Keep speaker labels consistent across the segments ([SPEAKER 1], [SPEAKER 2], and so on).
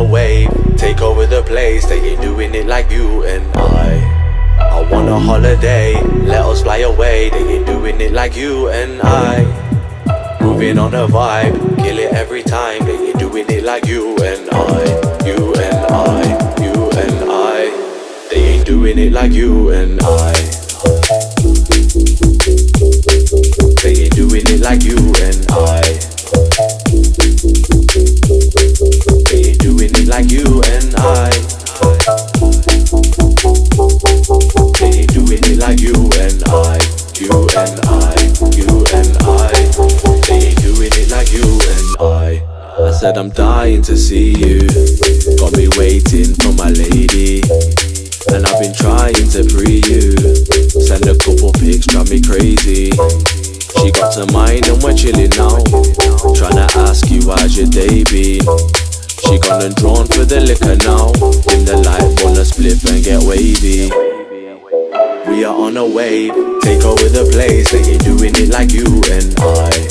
[SPEAKER 1] wave, take over the place. They ain't doing it like you and I. I want a holiday, let us fly away. They ain't doing it like you and I. Moving on a vibe, kill it every time. They ain't doing it like you and I. You and I, you and I. They ain't doing it like you and I. They ain't doing it like you and I. said I'm dying to see you. Got me waiting for my lady. And I've been trying to free you. Send a couple pics, drive me crazy. She got to mine and we're chilling now. Tryna ask you how's your day been. She gone and drawn for the liquor now. Dim the light, wanna split and get wavy. We are on a wave, take over the place. They ain't doing it like you and. I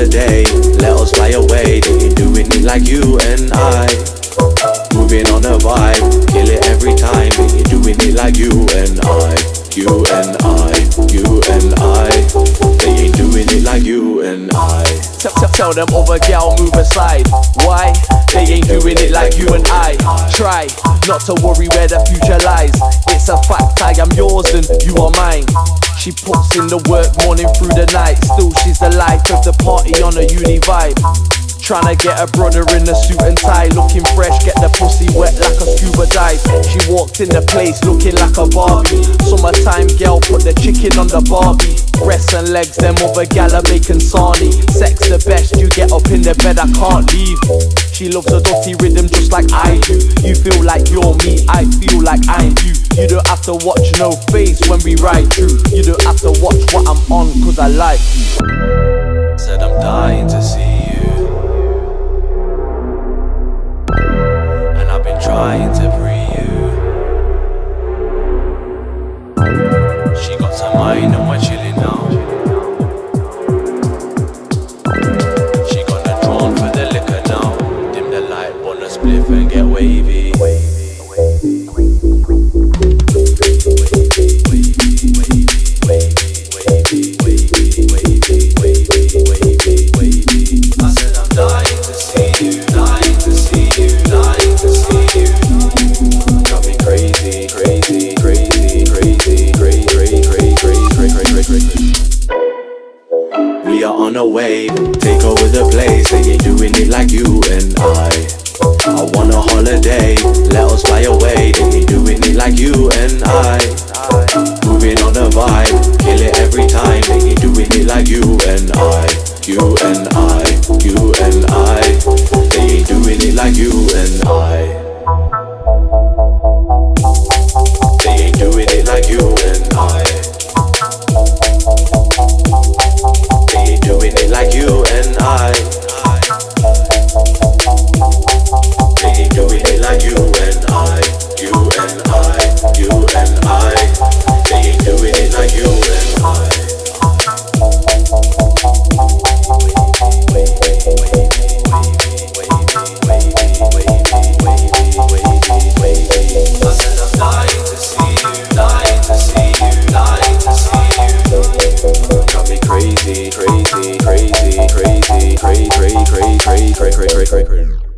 [SPEAKER 1] a holiday, let us fly away. They doing it like you and I. Moving on a vibe, kill it every time. They doing it like you and I. You and I, you and I. They ain't doing it like you and I.
[SPEAKER 2] Tell, tell, tell them over gal move aside. Why? They ain't doing it like you and I. Try not to worry where the future lies. A fact I am yours and you are mine. She puts in the work morning through the night. Still, she's the life of the party on a uni vibe. Tryna get a brother in a suit and tie, looking fresh, get the pussy wet like a scuba dive. She walked in the place looking like a Barbie. Summertime girl, put the chicken on the Barbie. Breasts and legs, them other gal are making sarnie. Sex the best, you get up in the bed, I can't leave. She loves a dirty rhythm just like I do. You feel like you're me, I feel like I'm you. You don't have to watch no face when we ride through. You don't have to watch what I'm on, cause I like you.
[SPEAKER 1] Said I'm dying to see you. And I've been trying to free We are on a wave, take over the place. They ain't doing it like you and I. I want a holiday, let us fly away. They ain't doing it like you and I. crazy, crazy, crazy, crazy, crazy, crazy, crazy, crazy, crazy.